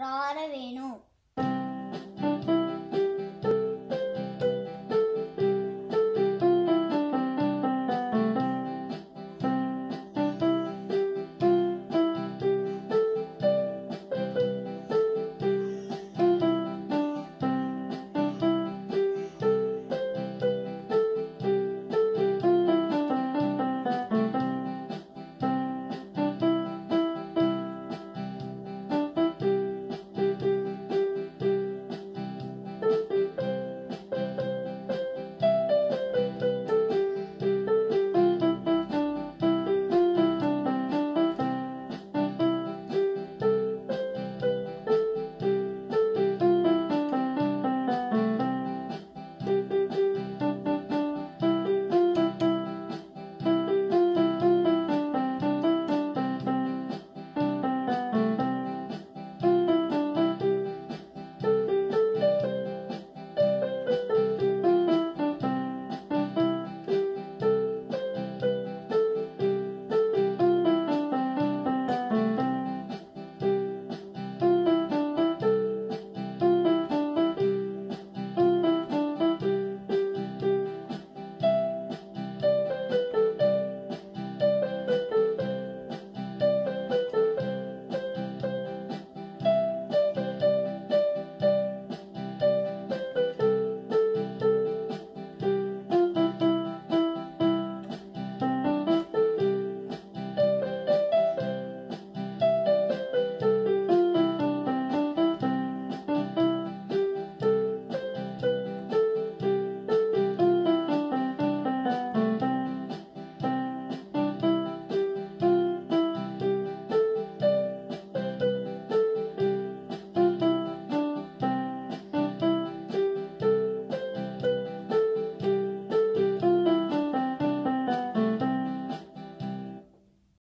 రారవేణు